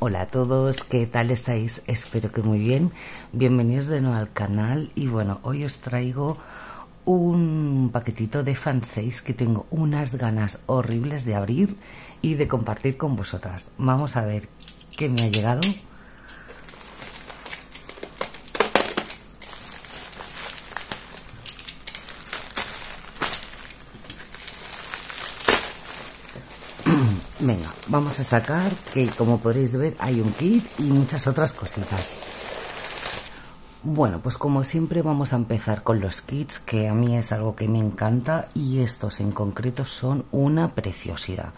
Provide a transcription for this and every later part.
Hola a todos, ¿qué tal estáis? Espero que muy bien. Bienvenidos de nuevo al canal y bueno, hoy os traigo un paquetito de fan 6 que tengo unas ganas horribles de abrir y de compartir con vosotras. Vamos a ver qué me ha llegado. Venga, vamos a sacar que como podréis ver hay un kit y muchas otras cositas. Bueno, pues como siempre vamos a empezar con los kits, que a mí es algo que me encanta y estos en concreto son una preciosidad.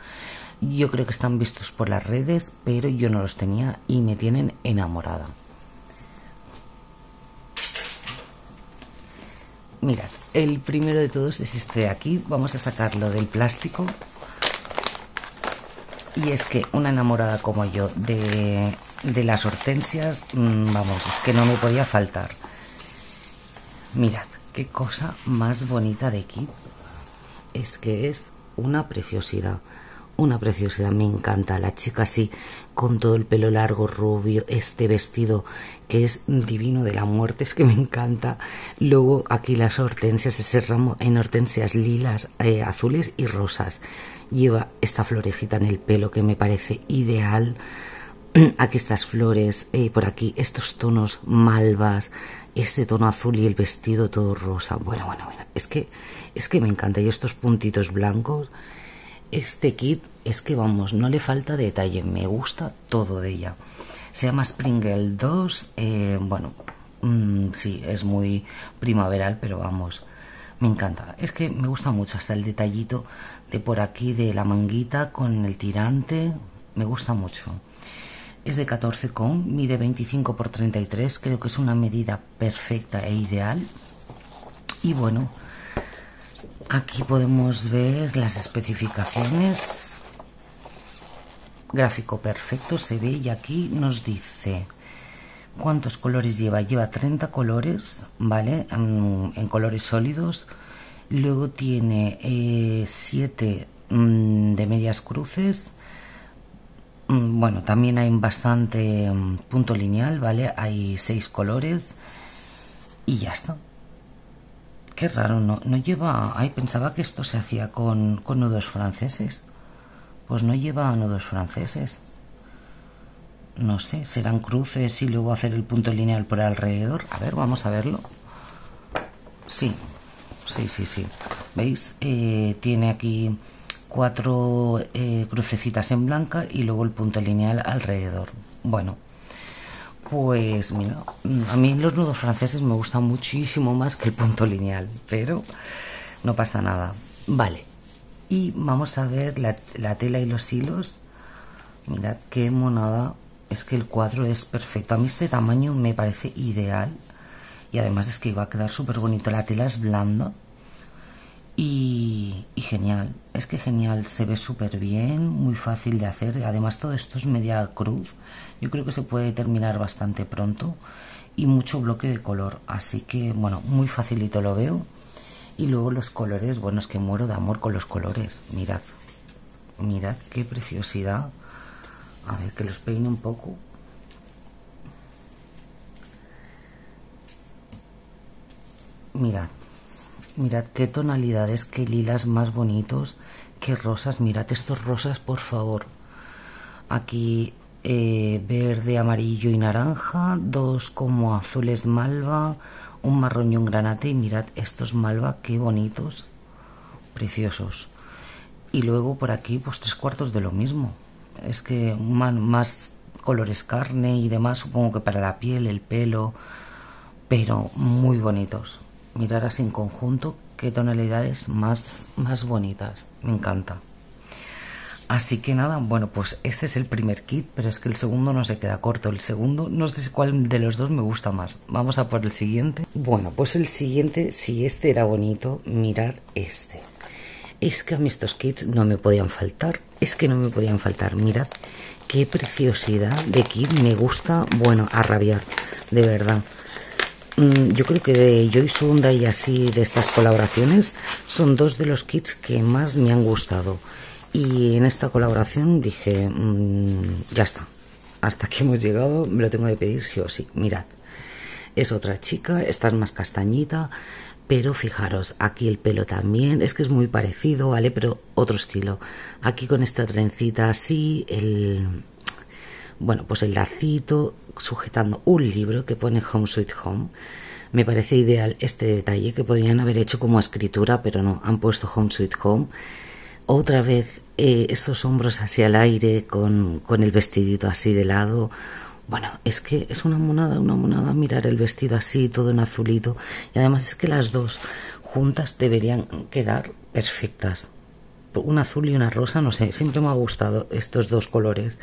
Yo creo que están vistos por las redes, pero yo no los tenía y me tienen enamorada. Mirad, el primero de todos es este de aquí. Vamos a sacarlo del plástico y es que una enamorada como yo de, las hortensias, mm, vamos, es que no me podía faltar. Mirad, qué cosa más bonita de aquí. Es que es una preciosidad una preciosidad, me encanta. La chica así, con todo el pelo largo, rubio, este vestido que es divino de la muerte, es que me encanta. Luego aquí las hortensias, ese ramo en hortensias lilas, eh, azules y rosas. Lleva esta florecita en el pelo que me parece ideal. Aquí estas flores, eh, por aquí estos tonos malvas, este tono azul y el vestido todo rosa. Bueno, bueno, bueno, es que, es que me encanta. Y estos puntitos blancos este kit es que vamos, no le falta detalle, me gusta todo de ella. Se llama Springle 2, eh, bueno, mm, sí, es muy primaveral, pero vamos, me encanta. Es que me gusta mucho hasta el detallito de por aquí de la manguita con el tirante, me gusta mucho. Es de 14 con, mide 25 por 33, creo que es una medida perfecta e ideal. Y bueno, Aquí podemos ver las especificaciones. Gráfico perfecto se ve y aquí nos dice cuántos colores lleva. Lleva 30 colores, ¿vale? En, colores sólidos. Luego tiene 7 eh, mm, de medias cruces. Mm, bueno, también hay bastante mm, punto lineal, ¿vale? Hay 6 colores. Y ya está. Qué raro, no, no lleva... Ay, pensaba que esto se hacía con, con nudos franceses. Pues no lleva nudos franceses. No sé, serán cruces y luego hacer el punto lineal por alrededor. A ver, vamos a verlo. Sí, sí, sí, sí. ¿Veis? Eh, tiene aquí cuatro eh, crucecitas en blanca y luego el punto lineal alrededor. Bueno, pues mira, a mí los nudos franceses me gustan muchísimo más que el punto lineal, pero no pasa nada. Vale, y vamos a ver la, tela y los hilos. Mirad qué monada. Es que el cuadro es perfecto. A mí este tamaño me parece ideal. Y además es que va a quedar súper bonito. La tela es blanda. Y, y, genial. Es que genial. Se ve súper bien. Muy fácil de hacer. Además todo esto es media cruz. Yo creo que se puede terminar bastante pronto y mucho bloque de color, así que bueno, muy facilito lo veo. Y luego los colores, bueno, es que muero de amor con los colores, mirad, mirad qué preciosidad. A ver, que los peine un poco. Mirad, mirad qué tonalidades, qué lilas más bonitos, qué rosas, mirad estos rosas, por favor. Aquí eh, verde, amarillo y naranja, dos como azules malva, un marrón y un granate y mirad estos malva, qué bonitos, preciosos. Y luego por aquí pues tres cuartos de lo mismo. Es que más, colores carne y demás, supongo que para la piel, el pelo, pero muy bonitos. Mirar así en conjunto qué tonalidades más, más bonitas. Me encanta. Así que nada, bueno, pues este es el primer kit, pero es que el segundo no se queda corto. El segundo, no sé cuál de los dos me gusta más. Vamos a por el siguiente. Bueno, pues el siguiente, si este era bonito, mirad este. Es que a mí estos kits no me podían faltar. Es que no me podían faltar. Mirad qué preciosidad de kit me gusta. Bueno, a rabiar, de verdad. Mm, yo creo que de Joy Sunda y así de estas colaboraciones son dos de los kits que más me han gustado. Y en esta colaboración dije, mm, ya está, hasta que hemos llegado, me lo tengo que pedir sí o sí. Mirad, es otra chica, esta es más castañita, pero fijaros, aquí el pelo también, es que es muy parecido, ¿vale? Pero otro estilo. Aquí con esta trencita así, el... Bueno, pues el lacito sujetando un libro que pone Home Sweet Home. Me parece ideal este detalle que podrían haber hecho como escritura, pero no, han puesto Home Sweet Home. Otra vez eh, estos hombros hacia el aire con, con el vestidito así de lado. Bueno, es que es una monada, una monada mirar el vestido así, todo en azulito. Y además es que las dos juntas deberían quedar perfectas. Un azul y una rosa, no sé, siempre me ha gustado estos dos colores.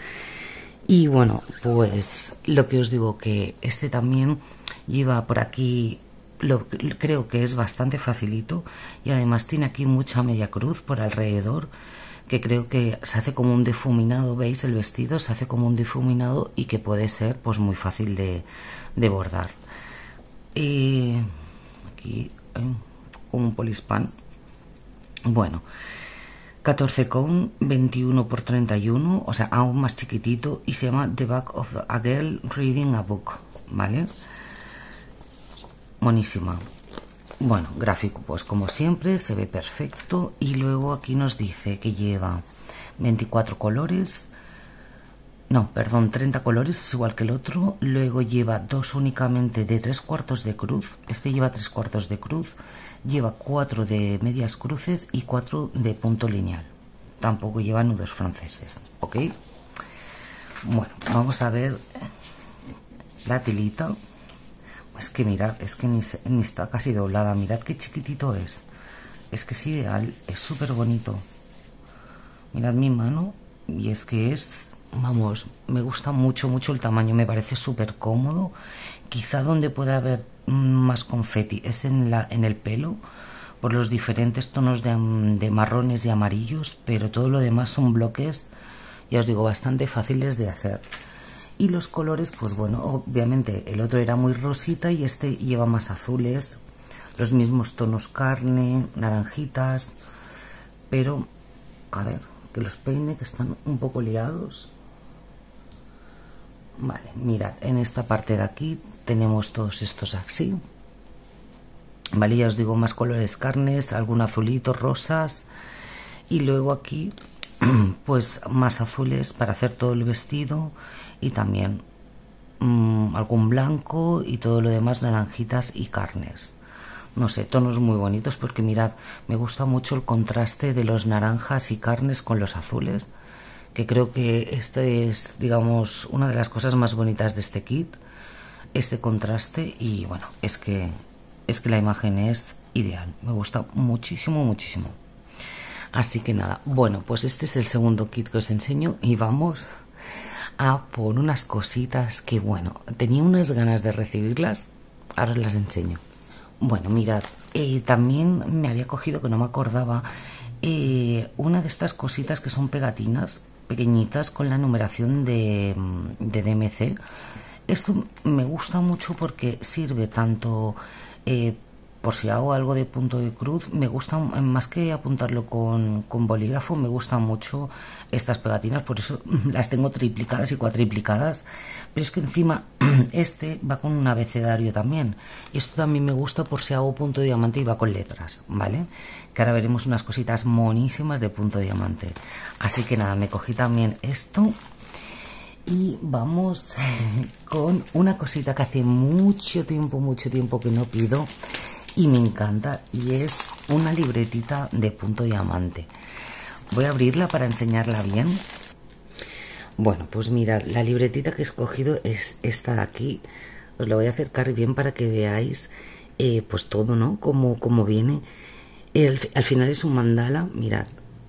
Y bueno, pues lo que os digo que este también lleva por aquí lo creo que es bastante facilito y además tiene aquí mucha media cruz por alrededor que creo que se hace como un difuminado, ¿veis? El vestido se hace como un difuminado y que puede ser pues muy fácil de, de bordar. Y aquí un polispan. Bueno, 14 con 21 por 31, o sea, aún más chiquitito y se llama The Back of a Girl Reading a Book, ¿vale? Buenísima. Bueno, gráfico, pues como siempre, se ve perfecto. Y luego aquí nos dice que lleva 24 colores. No, perdón, 30 colores, es igual que el otro. Luego lleva dos únicamente de tres cuartos de cruz. Este lleva tres cuartos de cruz. Lleva cuatro de medias cruces y cuatro de punto lineal. Tampoco lleva nudos franceses, ¿ok? Bueno, vamos a ver la tilita. Es que mirad, es que ni, ni está casi doblada. Mirad qué chiquitito es. Es que es ideal, es súper bonito. Mirad mi mano y es que es, vamos, me gusta mucho, mucho el tamaño. Me parece súper cómodo. Quizá donde pueda haber más confeti es en, la, en el pelo por los diferentes tonos de, de marrones y amarillos, pero todo lo demás son bloques, ya os digo, bastante fáciles de hacer. Y los colores, pues bueno, obviamente el otro era muy rosita y este lleva más azules, los mismos tonos carne, naranjitas, pero a ver, que los peine que están un poco liados. Vale, mirad, en esta parte de aquí tenemos todos estos así. Vale, ya os digo, más colores carnes, algún azulito, rosas. Y luego aquí, pues más azules para hacer todo el vestido y también mmm, algún blanco y todo lo demás naranjitas y carnes. No sé, tonos muy bonitos porque mirad, me gusta mucho el contraste de los naranjas y carnes con los azules, que creo que esto es, digamos, una de las cosas más bonitas de este kit, este contraste y bueno, es que es que la imagen es ideal, me gusta muchísimo, muchísimo. Así que nada, bueno, pues este es el segundo kit que os enseño y vamos a por unas cositas que, bueno, tenía unas ganas de recibirlas, ahora las enseño. Bueno, mirad, eh, también me había cogido, que no me acordaba, eh, una de estas cositas que son pegatinas pequeñitas con la numeración de, de DMC. Esto me gusta mucho porque sirve tanto eh, por si hago algo de punto de cruz, me gusta, más que apuntarlo con, bolígrafo, me gustan mucho estas pegatinas, por eso las tengo triplicadas y cuatriplicadas. Pero es que encima este va con un abecedario también. Y esto también me gusta por si hago punto de diamante y va con letras, ¿vale? Que ahora veremos unas cositas monísimas de punto de diamante. Así que nada, me cogí también esto. Y vamos con una cosita que hace mucho tiempo, mucho tiempo que no pido y me encanta y es una libretita de punto diamante. Voy a abrirla para enseñarla bien. Bueno, pues mirad, la libretita que he escogido es esta de aquí. Os la voy a acercar bien para que veáis eh, pues todo, ¿no? Como, como viene. al final es un mandala, mirad,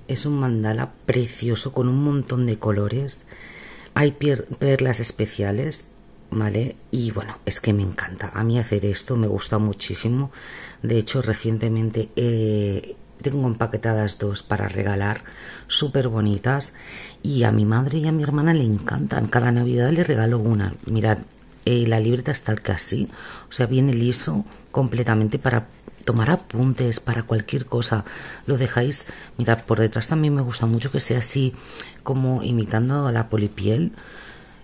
es un mandala precioso con un montón de colores. Hay perlas especiales, ¿vale? Y bueno, es que me encanta. A mí hacer esto me gusta muchísimo. De hecho, recientemente tengo empaquetadas dos para regalar, súper bonitas. Y a mi madre y a mi hermana le encantan. Cada Navidad le regalo una. Mirad, eh, la libreta está casi, o sea, viene liso completamente para tomar apuntes, para cualquier cosa. Lo dejáis, mirad, por detrás también me gusta mucho que sea así, como imitando a la polipiel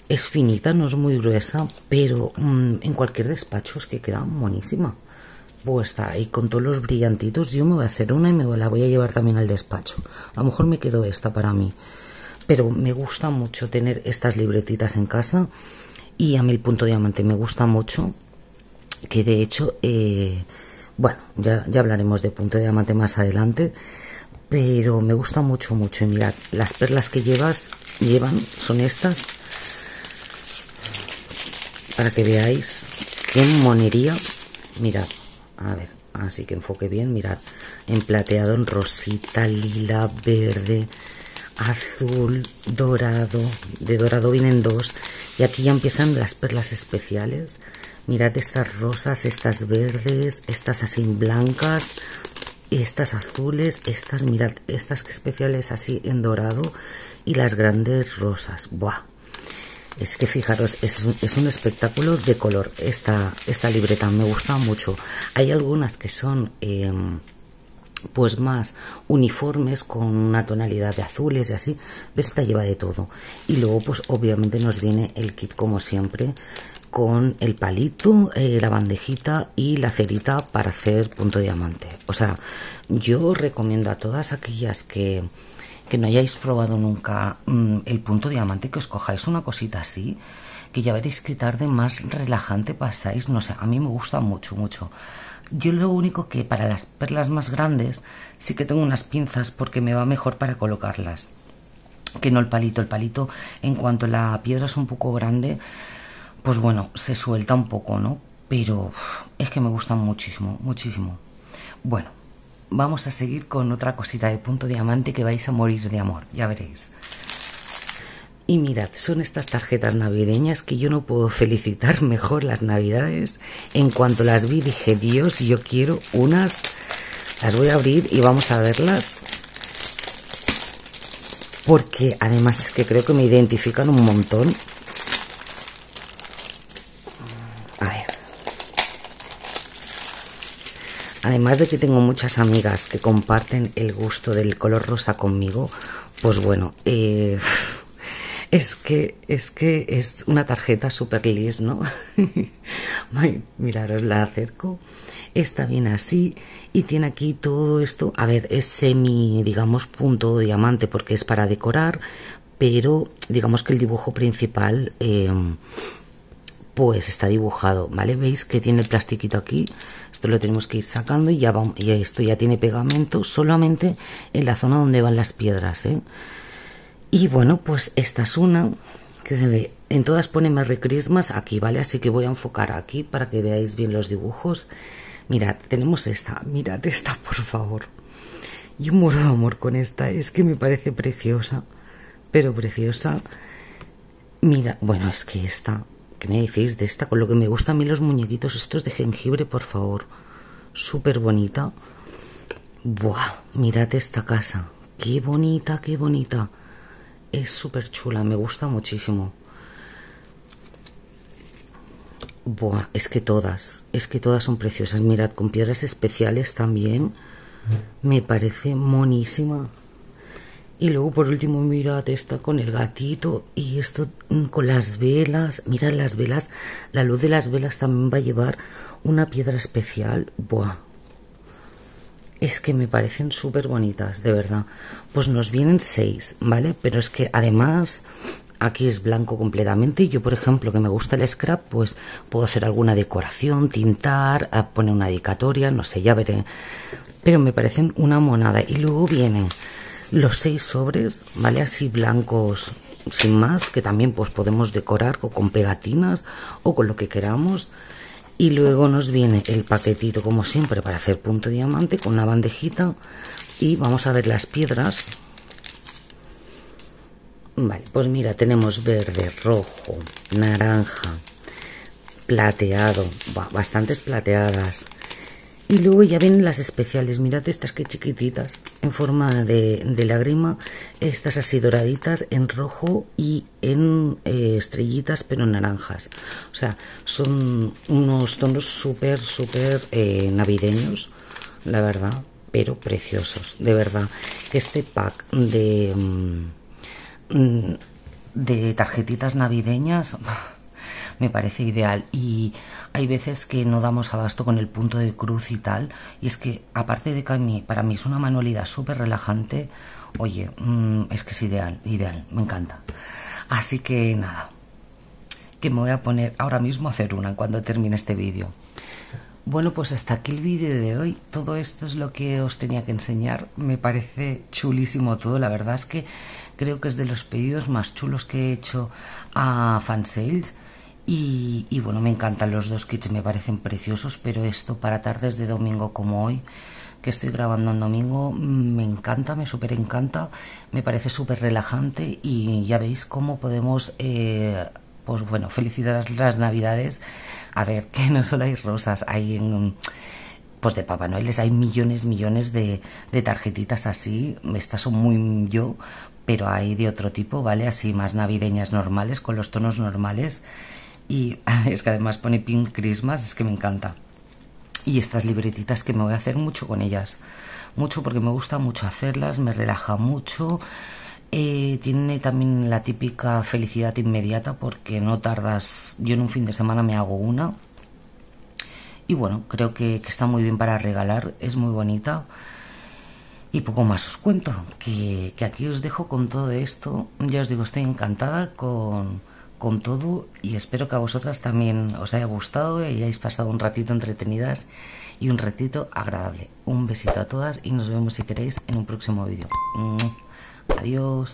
es finita, no es muy gruesa, pero mm, en cualquier despacho es que queda buenísima. Pues está ahí con todos los brillantitos. Yo me voy a hacer una y me la voy a llevar también al despacho. A lo mejor me quedo esta para mí. Pero me gusta mucho tener estas libretitas en casa. Y a mí el punto diamante me gusta mucho. Que de hecho, eh, bueno, ya, ya hablaremos de punto diamante más adelante. Pero me gusta mucho, mucho. Y mirad, las perlas que llevas, llevan son estas para que veáis qué monería. Mirad, a ver, así que enfoque bien, mirad, en plateado, en rosita, lila, verde, azul, dorado. De dorado vienen dos. Y aquí ya empiezan las perlas especiales. Mirad estas rosas, estas verdes, estas así blancas, estas azules, estas, mirad, estas especiales así en dorado y las grandes rosas. Buah, es que fijaros, es un, es un espectáculo de color esta, esta libreta, me gusta mucho. Hay algunas que son em, pues más uniformes con una tonalidad de azules y así, pero esta lleva de todo. Y luego pues obviamente nos viene el kit como siempre con el palito, eh, la bandejita y la cerita para hacer punto diamante. O sea, yo recomiendo a todas aquellas que que no hayáis probado nunca mm, el punto diamante, que os cojáis una cosita así, que ya veréis que tarde más relajante pasáis. No sé, a mí me gusta mucho, mucho. Yo lo único que para las perlas más grandes sí que tengo unas pinzas porque me va mejor para colocarlas que no el palito. El palito, en cuanto la piedra es un poco grande, pues bueno, se suelta un poco, ¿no? Pero es que me gustan muchísimo, muchísimo. Bueno, vamos a seguir con otra cosita de punto diamante que vais a morir de amor, ya veréis. Y mirad, son estas tarjetas navideñas que yo no puedo felicitar mejor las navidades. En cuanto las vi dije, Dios, yo quiero unas. Las voy a abrir y vamos a verlas. Porque además es que creo que me identifican un montón. Además de que tengo muchas amigas que comparten el gusto del color rosa conmigo, pues bueno, eh, es que es que es una tarjeta super lis, ¿no? Miraros, la acerco. Está bien así y tiene aquí todo esto. A ver, es semi, digamos, punto diamante porque es para decorar, pero digamos que el dibujo principal eh, pues está dibujado, ¿vale? Veis que tiene el plastiquito aquí, esto lo tenemos que ir sacando y ya vamos, y esto ya tiene pegamento solamente en la zona donde van las piedras, ¿eh? Y bueno, pues esta es una que se ve, en todas pone Merry Christmas aquí, ¿vale? Así que voy a enfocar aquí para que veáis bien los dibujos. Mirad, tenemos esta, mirad esta, por favor. Yo muero de amor con esta, es que me parece preciosa, pero preciosa. Mira, bueno, es que esta, ¿Qué me decís de esta? Con lo que me gustan a mí los muñequitos estos de jengibre, por favor. Súper bonita. Buah, mirad esta casa. Qué bonita, qué bonita. Es súper chula, me gusta muchísimo. Buah, es que todas, es que todas son preciosas. Mirad, con piedras especiales también. Me parece monísima. Y luego por último mirad esta con el gatito y esto mm, con las velas. Mirad las velas. La luz de las velas también va a llevar una piedra especial. Buah. Es que me parecen súper bonitas, de verdad. Pues nos vienen seis, ¿vale? Pero es que además aquí es blanco completamente. Yo, por ejemplo, que me gusta el scrap, pues puedo hacer alguna decoración, tintar, poner una dedicatoria, no sé, ya veré. Pero me parecen una monada. Y luego vienen los seis sobres, ¿vale? Así blancos sin más, que también pues podemos decorar con pegatinas o con lo que queramos. Y luego nos viene el paquetito, como siempre, para hacer punto diamante con una bandejita. Y vamos a ver las piedras. Vale, pues mira, tenemos verde, rojo, naranja, plateado, bastantes plateadas, y luego ya vienen las especiales, mirad estas que chiquititas, en forma de, de lágrima, estas así doraditas en rojo y en eh, estrellitas pero naranjas. O sea, son unos tonos súper, súper eh, navideños, la verdad, pero preciosos, de verdad. Que este pack de... Mm, de tarjetitas navideñas me parece ideal y hay veces que no damos abasto con el punto de cruz y tal y es que aparte de que para mí es una manualidad súper relajante oye mm, es que es ideal ideal me encanta así que nada que me voy a poner ahora mismo a hacer una cuando termine este vídeo bueno, pues hasta aquí el vídeo de hoy. Todo esto es lo que os tenía que enseñar. Me parece chulísimo todo. La verdad es que creo que es de los pedidos más chulos que he hecho a fansales. Y, y bueno, me encantan los dos kits, me parecen preciosos, pero esto para tardes de domingo como hoy, que estoy grabando en domingo, me encanta, me súper encanta, me parece súper relajante y ya veis cómo podemos, eh, pues bueno, felicitar las navidades a ver, que no solo hay rosas, hay en, pues de Papá Noel hay millones, millones de, de tarjetitas así. Estas son muy yo, pero hay de otro tipo, ¿vale? Así más navideñas normales, con los tonos normales. Y es que además pone Pink Christmas, es que me encanta. Y estas libretitas que me voy a hacer mucho con ellas. Mucho porque me gusta mucho hacerlas, me relaja mucho. Eh, tiene también la típica felicidad inmediata porque no tardas, yo en un fin de semana me hago una y bueno, creo que, está muy bien para regalar, es muy bonita y poco más os cuento, que, aquí os dejo con todo esto, ya os digo, estoy encantada con, con todo y espero que a vosotras también os haya gustado y hayáis pasado un ratito entretenidas y un ratito agradable. Un besito a todas y nos vemos si queréis en un próximo vídeo. Adiós.